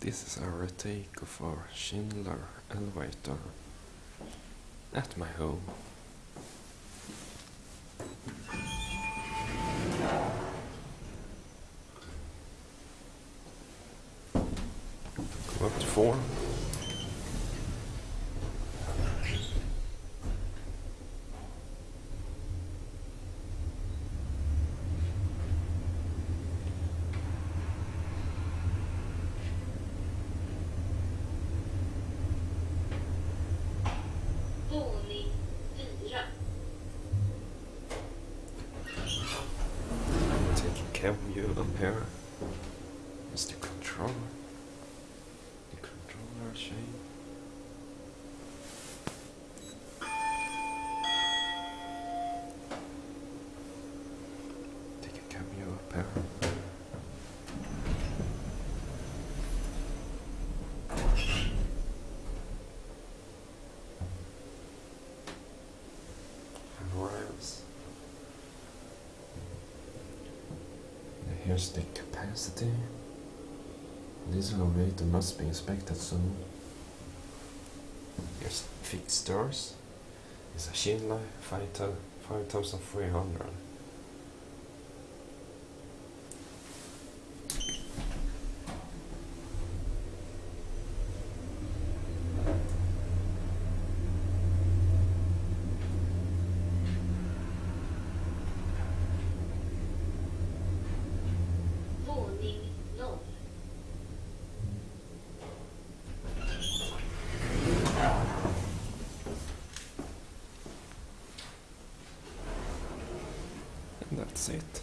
This is our take of our Schindler elevator at my home. Up to four. Of you here. Is the controller. The controller chain. Taking care of you Here's the capacity. This elevator must be inspected soon. Here's fixed doors. It's a Schindler 5300. That's it.